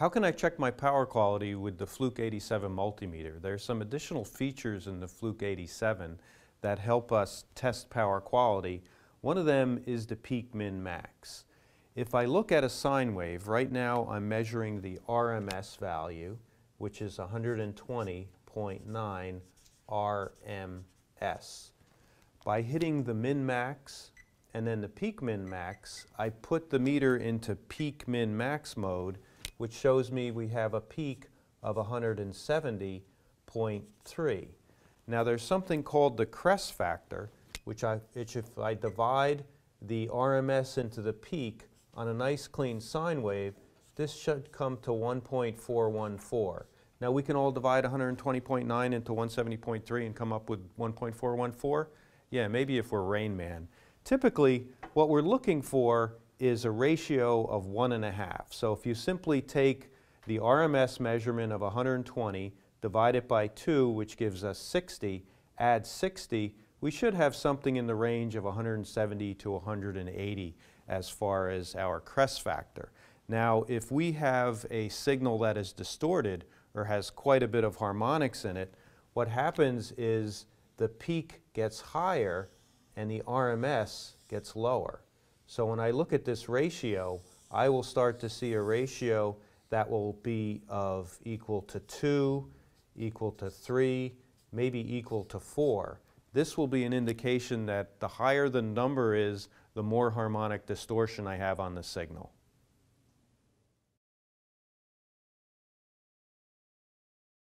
How can I check my power quality with the Fluke 87 multimeter? There's some additional features in the Fluke 87 that help us test power quality. One of them is the peak min max. If I look at a sine wave, right now I'm measuring the RMS value, which is 120.9 RMS. By hitting the min max and then the peak min max, I put the meter into peak min max mode, which shows me we have a peak of 170.3. Now there's something called the crest factor, which, I, if I divide the RMS into the peak on a nice clean sine wave, this should come to 1.414. Now we can all divide 120.9 into 170.3 and come up with 1.414. Yeah, maybe if we're Rain Man. Typically, what we're looking for is a ratio of one and a half. So if you simply take the RMS measurement of 120, divide it by 2, which gives us 60, add 60, we should have something in the range of 170 to 180 as far as our crest factor. Now, if we have a signal that is distorted or has quite a bit of harmonics in it, what happens is the peak gets higher and the RMS gets lower. So when I look at this ratio, I will start to see a ratio that will be of equal to 2, equal to 3, maybe equal to 4. This will be an indication that the higher the number is, the more harmonic distortion I have on the signal.